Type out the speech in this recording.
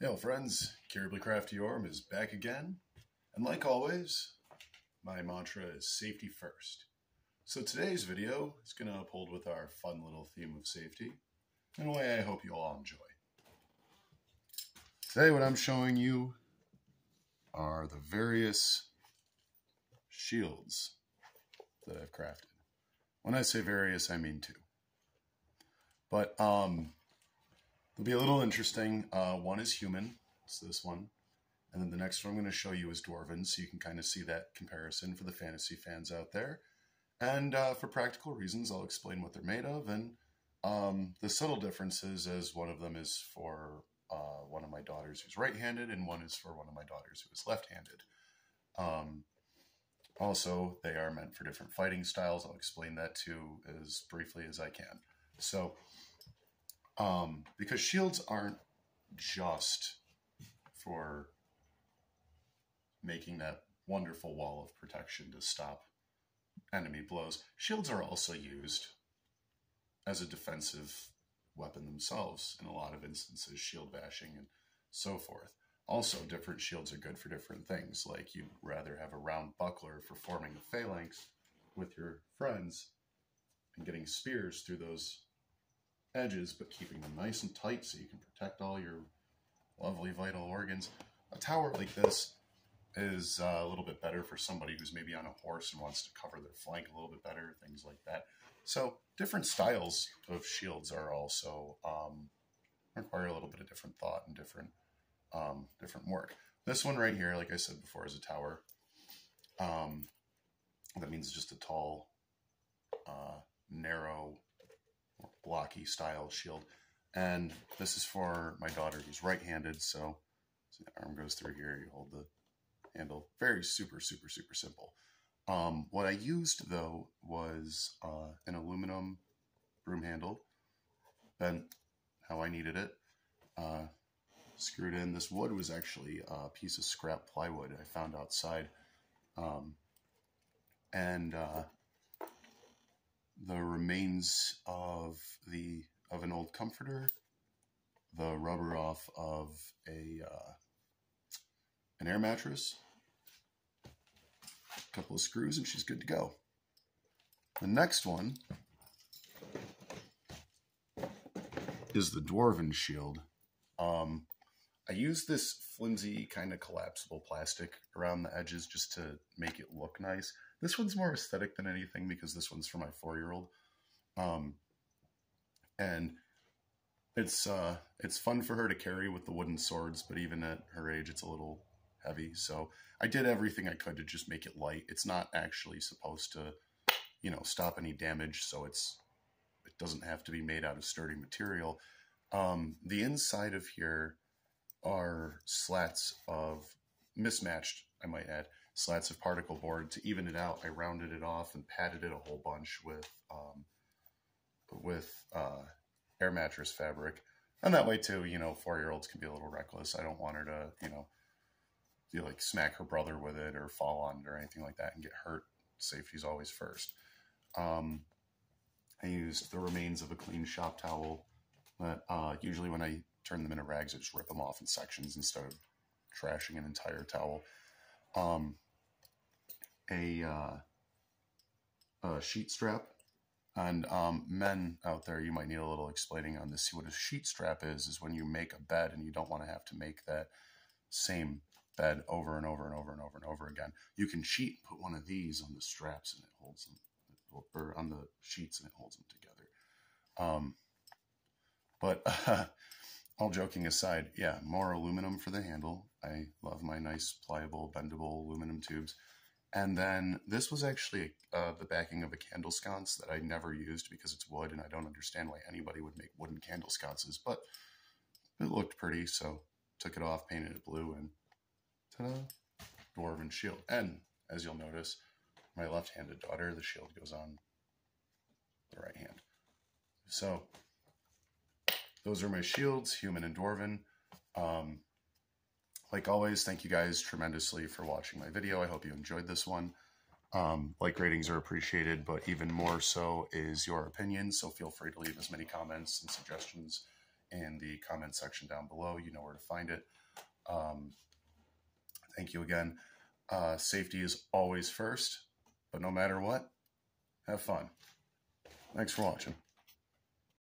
Hail friends, Caribly Crafty Orm is back again, and like always, my mantra is safety first. So today's video is going to uphold with our fun little theme of safety, in a way I hope you all enjoy. Today what I'm showing you are the various shields that I've crafted. When I say various, I mean two. But um, It'll be a little interesting. Uh, one is human. It's this one. And then the next one I'm going to show you is Dwarven, so you can kind of see that comparison for the fantasy fans out there. And uh, for practical reasons, I'll explain what they're made of and um, the subtle differences as one of them is for uh, one of my daughters who's right-handed and one is for one of my daughters who is left-handed. Um, also, they are meant for different fighting styles. I'll explain that too as briefly as I can. So um, because shields aren't just for making that wonderful wall of protection to stop enemy blows. Shields are also used as a defensive weapon themselves in a lot of instances, shield bashing and so forth. Also, different shields are good for different things. Like you'd rather have a round buckler for forming a phalanx with your friends and getting spears through those edges, but keeping them nice and tight so you can protect all your lovely vital organs. A tower like this is uh, a little bit better for somebody who's maybe on a horse and wants to cover their flank a little bit better, things like that. So different styles of shields are also um, require a little bit of different thought and different um, different work. This one right here, like I said before, is a tower. Um, that means just a tall, uh, narrow blocky style shield. And this is for my daughter who's right-handed, so, so, the arm goes through here, you hold the handle. Very super, super, super simple. Um, what I used, though, was uh, an aluminum broom handle, bent how I needed it, uh, screwed in. This wood was actually a piece of scrap plywood I found outside. Um, and uh, the remains of the of an old comforter, the rubber off of a uh, an air mattress, a couple of screws, and she's good to go. The next one is the Dwarven Shield. Um, I use this flimsy kind of collapsible plastic around the edges just to make it look nice. This one's more aesthetic than anything because this one's for my four-year-old. Um, and it's uh, it's fun for her to carry with the wooden swords, but even at her age, it's a little heavy. So I did everything I could to just make it light. It's not actually supposed to, you know, stop any damage, so it's it doesn't have to be made out of sturdy material. Um, the inside of here are slats of mismatched, I might add, slats of particle board to even it out. I rounded it off and padded it a whole bunch with um, with uh, air mattress fabric. And that way too, you know, four year olds can be a little reckless. I don't want her to, you know, like smack her brother with it or fall on it or anything like that and get hurt. Safety's always first. Um, I used the remains of a clean shop towel but uh, usually when I turn them into rags, I just rip them off in sections instead of trashing an entire towel. Um, a, uh, a sheet strap. And um, men out there, you might need a little explaining on this. See what a sheet strap is, is when you make a bed and you don't want to have to make that same bed over and over and over and over and over again. You can cheat put one of these on the straps and it holds them, or on the sheets and it holds them together. Um, but uh, all joking aside, yeah, more aluminum for the handle. I love my nice, pliable, bendable aluminum tubes. And then this was actually uh, the backing of a candle sconce that I never used because it's wood, and I don't understand why anybody would make wooden candle sconces, but it looked pretty, so took it off, painted it blue, and ta-da, dwarven shield. And as you'll notice, my left-handed daughter, the shield goes on the right hand. So those are my shields, human and dwarven. Um, like always, thank you guys tremendously for watching my video. I hope you enjoyed this one. Um, like ratings are appreciated, but even more so is your opinion. So feel free to leave as many comments and suggestions in the comment section down below. You know where to find it. Um, thank you again. Uh, safety is always first, but no matter what, have fun. Thanks for watching.